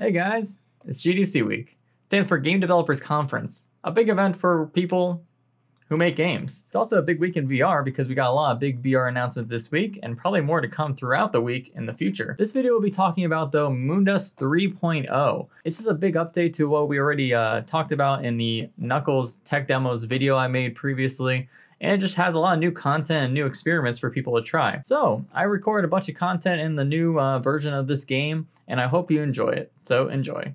Hey guys, it's GDC Week. It stands for Game Developers Conference, a big event for people who make games. It's also a big week in VR because we got a lot of big VR announcements this week and probably more to come throughout the week in the future. This video will be talking about though Moondust 3.0. It's just a big update to what we already uh, talked about in the Knuckles tech demos video I made previously and it just has a lot of new content and new experiments for people to try. So I recorded a bunch of content in the new uh, version of this game, and I hope you enjoy it. So enjoy.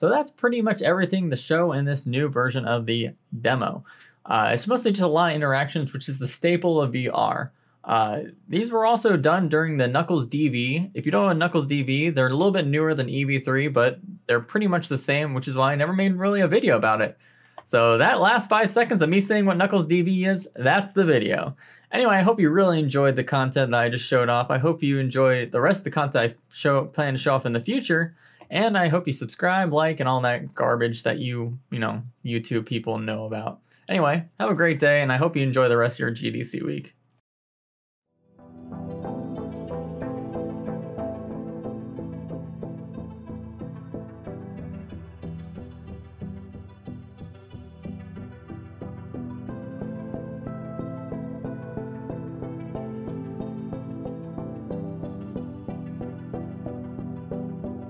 So that's pretty much everything the show in this new version of the demo. Uh, it's mostly just a lot of interactions, which is the staple of VR. Uh, these were also done during the Knuckles DV. If you don't know Knuckles DV, they're a little bit newer than EV3, but they're pretty much the same, which is why I never made really a video about it. So that last five seconds of me saying what Knuckles DV is, that's the video. Anyway, I hope you really enjoyed the content that I just showed off. I hope you enjoy the rest of the content I show plan to show off in the future. And I hope you subscribe, like, and all that garbage that you, you know, YouTube people know about. Anyway, have a great day, and I hope you enjoy the rest of your GDC week.